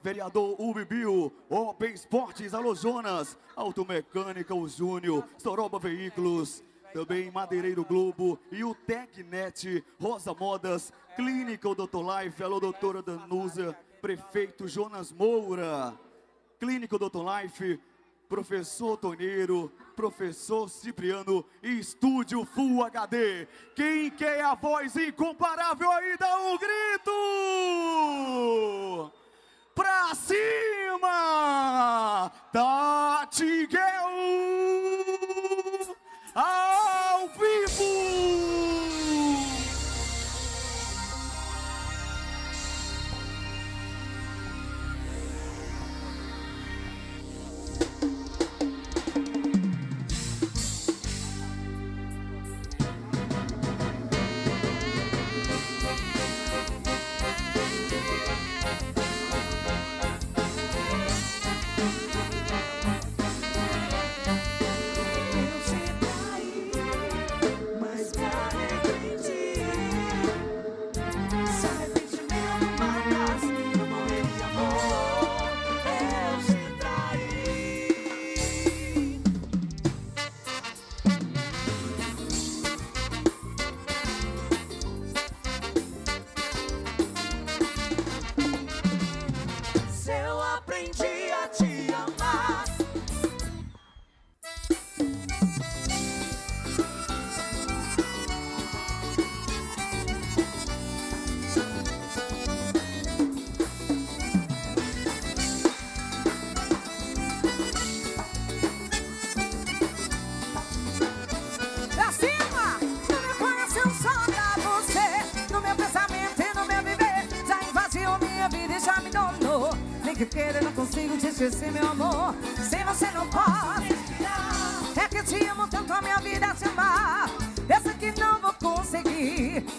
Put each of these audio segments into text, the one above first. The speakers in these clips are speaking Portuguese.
Vereador Ubibiu, Open Esportes, Alô Jonas, Automecânica, o Júnior, Soroba Veículos, também Madeireiro Globo e o Tecnet, Rosa Modas, Clínica o Dr. Life, alô doutora Danusa, Prefeito Jonas Moura, Clínica Dr. Life, Professor Toneiro, Professor Cipriano e Estúdio Full HD. Quem quer a voz incomparável aí, dá um grito! Cima! Tati Guel!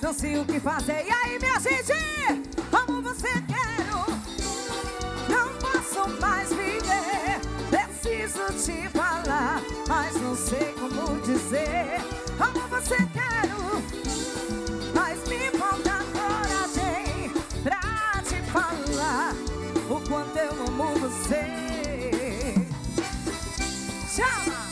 Não sei o que fazer. E aí, minha gente, como você quero, não posso mais viver. Preciso te falar, mas não sei como dizer. Como você quero, mas me falta coragem pra te falar o quanto eu amo você. Chama!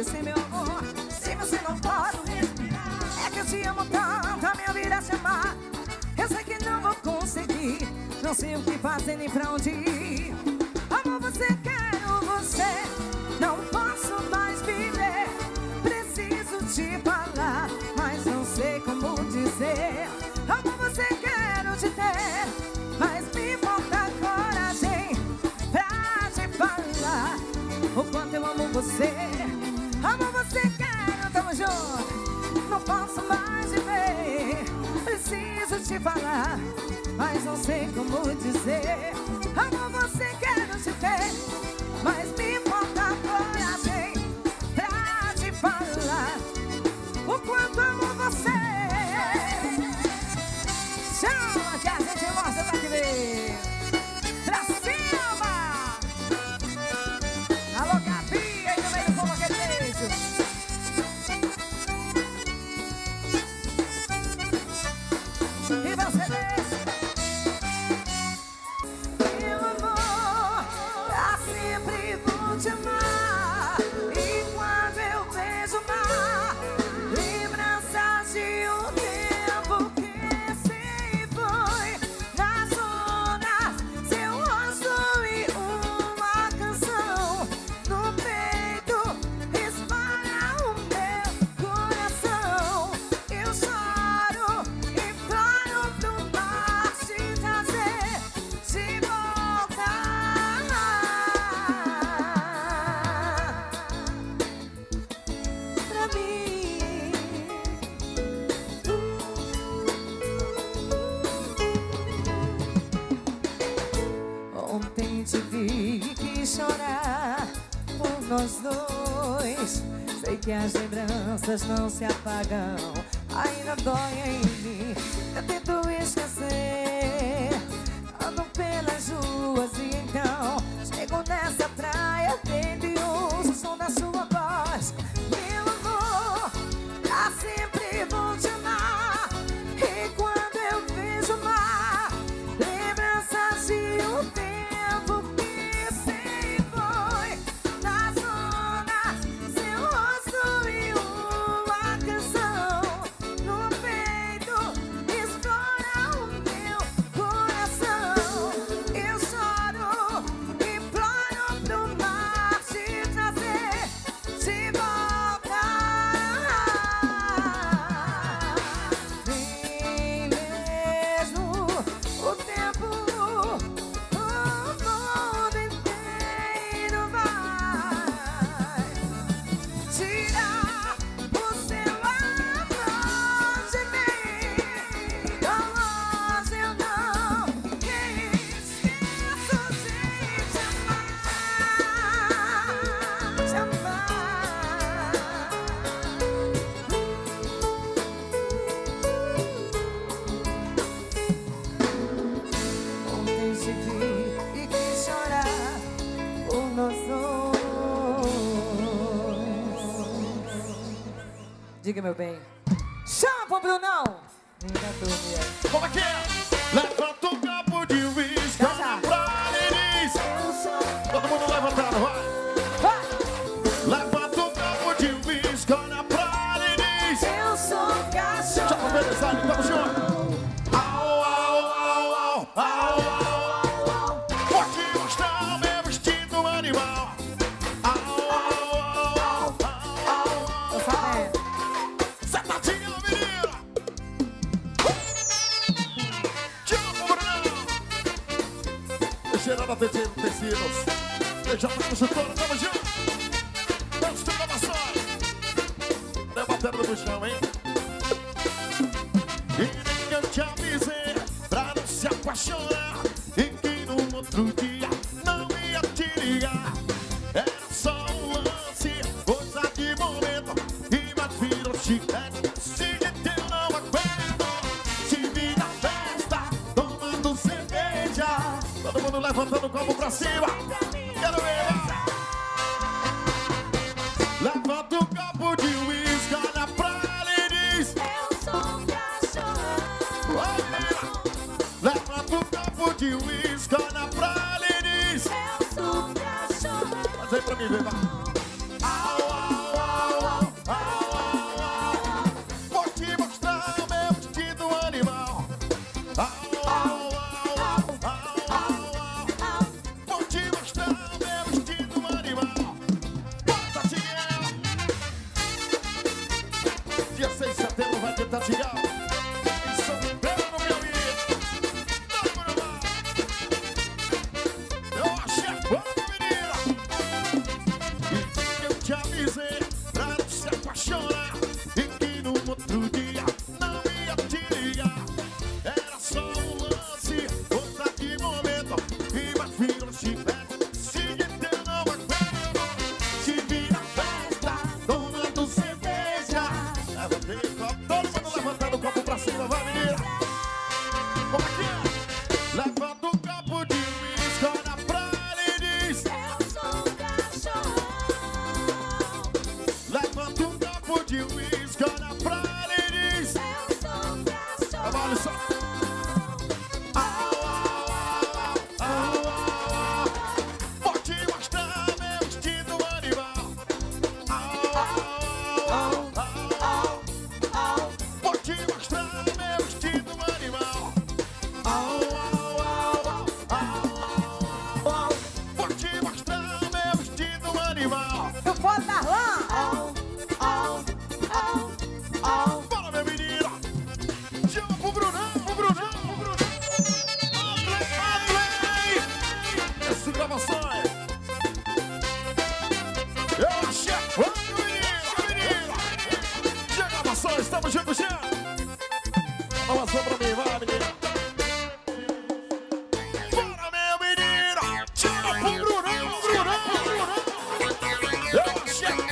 Esquecer, meu amor Se você não pode respirar. É que eu te amo tanto, a minha vida se amar Eu sei que não vou conseguir Não sei o que fazer nem pra onde ir. Amo você, quero você Não posso mais viver. Preciso te falar Mas não sei como dizer. Amo você, quero te ter Mas me falta coragem Pra te falar O quanto eu amo você te falar Mas não sei como dizer. Amo você, quero minhas lembranças não se apagam. Ainda dói em mim Eu tento esquecer. meu bem. Chama pro Brunão! Como é que é? parceiros. Beijão pra setora, tamo junto. Vamos ter uma maçã. Não é bateria do chão, hein? Todo mundo levantando o copo pra cima. Quero ver. Levanta o copo de uísque, olha pra ele diz. Eu sou cachorro. Levanta o copo de uísque, olha pra ele diz. Eu sou cachorro. Faz aí pra mim, vem, vai. Tamo junto, Jean. Palmas só pra mim, vai, menina. Meu menino. Eu chego.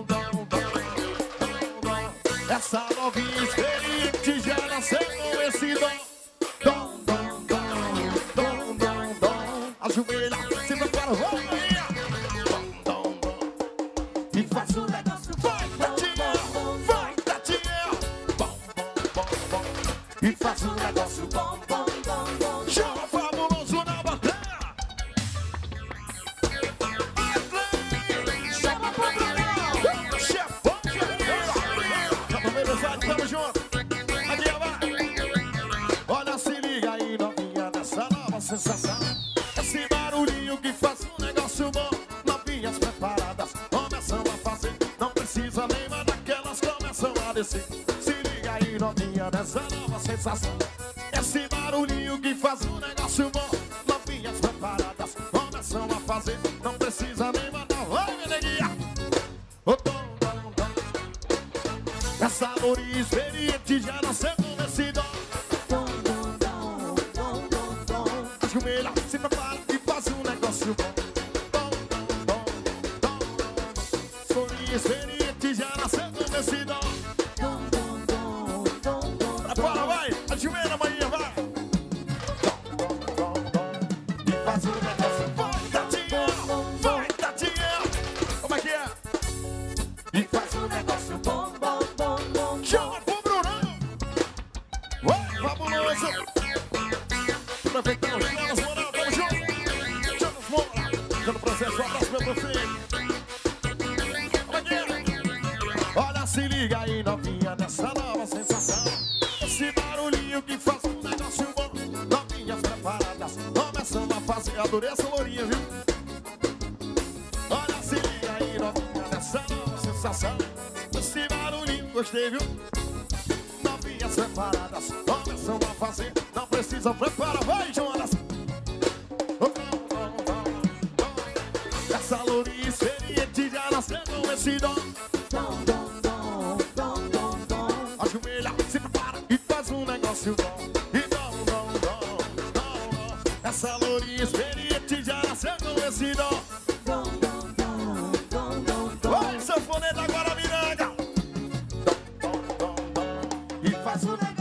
Todo mundo Essa novinha nessa nova sensação. Esse barulhinho que faz um negócio bom. Novinhas preparadas começam a fazer. Não precisa nem mais da. Vai, tom. Essa lourinha experiente já nasceu com esse dom. Ajoelha, se prepara e faz um negócio bom. Lourinha experiente já nasceu com esse dom. Moral, dando processo, abraço, meu prefeito! Olha, se liga aí, novinha, nessa nova sensação Esse barulhinho que faz um negócio bom Novinhas preparadas, começam a fazer Adorei essa lourinha, viu? Olha, se liga aí, novinha, nessa nova sensação Esse barulhinho, gostei, viu? Novinhas preparadas, começam a fazer Não precisa preparar, dom E faz